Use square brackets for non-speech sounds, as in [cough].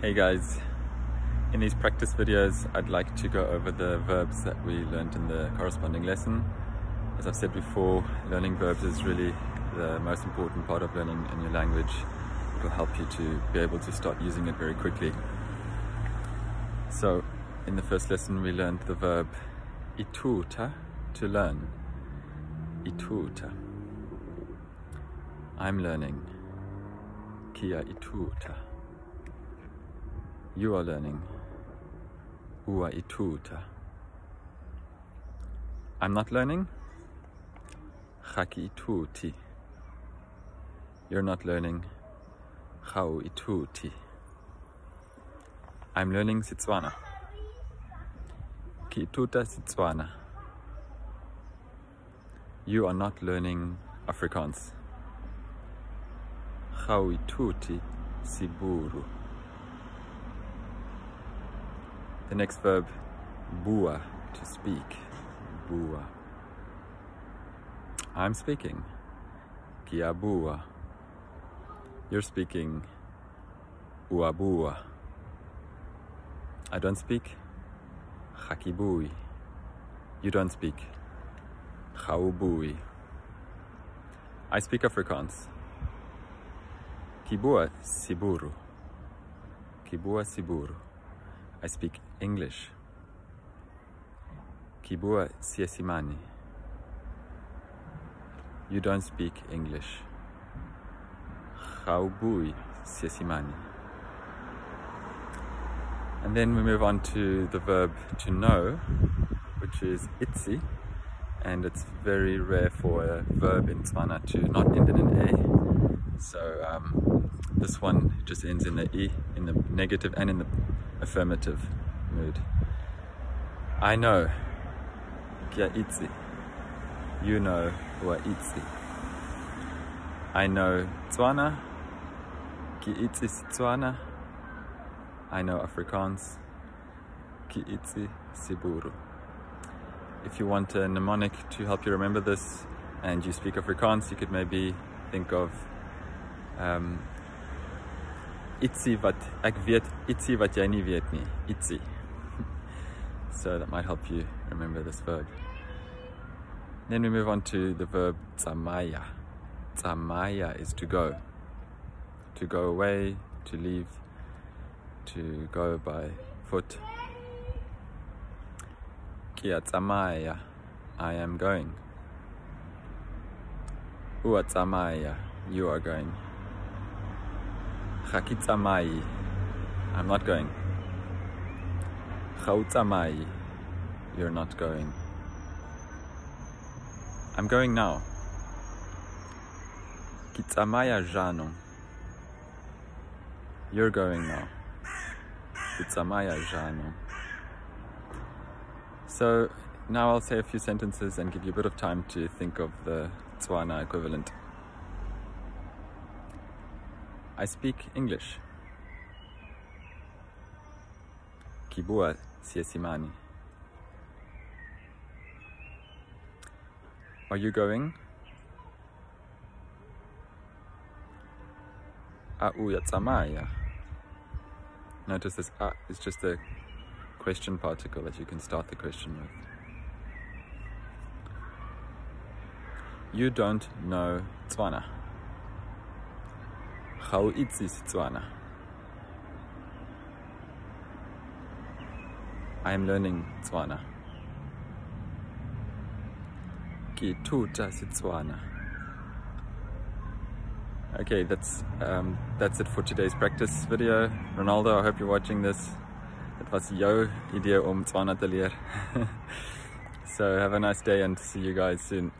Hey guys, in these practice videos I'd like to go over the verbs that we learned in the corresponding lesson. As I've said before, learning verbs is really the most important part of learning a new language. It will help you to be able to start using it very quickly. So, in the first lesson we learned the verb ituta, to learn. Ituta. I'm learning. Kia ituta. You are learning. Ua ituta. I'm not learning. Haki ituti. You're not learning. Hau ituti. I'm learning Setswana. Ki ituta Setswana. You are not learning Afrikaans. Hau ituti Siburu. The next verb, bua, to speak. Bua. I'm speaking. Kia bua. You're speaking. Uabua. I don't speak. Hakibui. You don't speak. Chaubui. I speak Afrikaans. Kibua Siburu. Kibua Siburu. I speak English. Kibua Siesimani. You don't speak English. Chaubui Siesimani. And then we move on to the verb to know, which is itzi, and it's very rare for a verb in Tswana to not end in an A. So um, this one just ends in the E, in the negative and in the affirmative mood. I know, kia itzi. You know, ua itzi. I know Tswana, ki itzi Tswana. I know Afrikaans, ki itzi Siburu. If you want a mnemonic to help you remember this and you speak Afrikaans, you could maybe think of um, ietsie wat ek weet ietsie wat jy nie weet nie. Ietsie so that might help you remember this verb. Then we move on to the verb tsamaya. Tsamaya is to go. To go away to leave to go by foot. Kia tsamaya i am going. Ua tsamaya you are going Hakitsamai. I'm not going. Chautsamai. You're not going. I'm going now. Kitsamaya Jano. You're going now. Kitsamaya Jano. So now I'll say a few sentences and give you a bit of time to think of the Tswana equivalent. I speak English. Kibua Siesimani. Are you going? Auya tsamaya. Notice this a is just a question particle that you can start the question with. You don't know Tswana. Gau ietsie Setswana. I am learning Tswana. Ke ithuta Setswana. Okay, that's um, that's it for today's practice video. Ronaldo, I hope you're watching this. It was jou idee om Tswana te leer. [laughs] so have a nice day and see you guys soon.